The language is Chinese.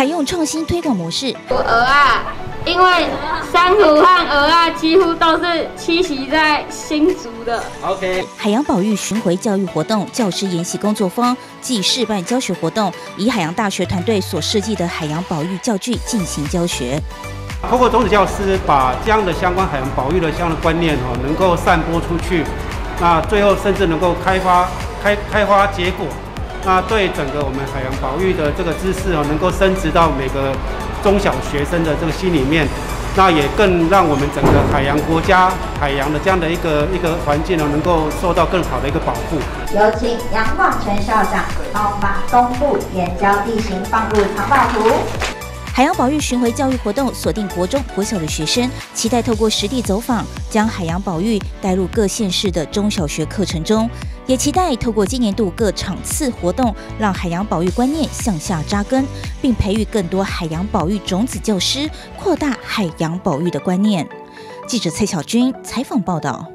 采用创新推广模式，鹅啊，因为珊瑚和鹅啊几乎都是栖息在新竹的。OK，海洋保育巡回教育活动教师研习工作坊暨示范教学活动，以海洋大学团队所设计的海洋保育教具进行教学。通过种子教师把这样的相关海洋保育的相关观念哦，能够散播出去，那最后甚至能够开发开开花结果。那对整个我们海洋保育的这个知识啊，能够升值到每个中小学生的这个心里面，那也更让我们整个海洋国家海洋的这样的一个一个环境呢，能够受到更好的一个保护。有请杨广成校长帮我们把东部岩礁地形放入藏宝图。海洋保育巡回教育活动锁定国中、国小的学生，期待透过实地走访，将海洋保育带入各县市的中小学课程中。也期待透过今年度各场次活动，让海洋保育观念向下扎根，并培育更多海洋保育种子教师，扩大海洋保育的观念。记者蔡小军采访报道。